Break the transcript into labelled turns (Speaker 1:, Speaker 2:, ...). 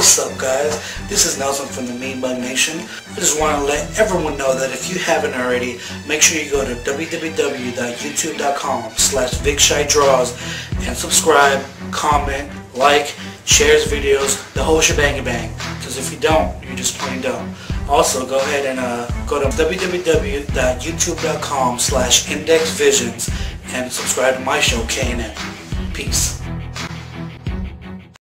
Speaker 1: What's up guys? This is Nelson from the Mean Bug Nation. I just want to let everyone know that if you haven't already, make sure you go to www.youtube.com slash VichhayDraws and subscribe, comment, like, shares videos, the whole shebang bang. Because if you don't, you're just plain dumb. Also, go ahead and uh, go to www.youtube.com slash IndxVisions and subscribe to my show, K&M. Peace.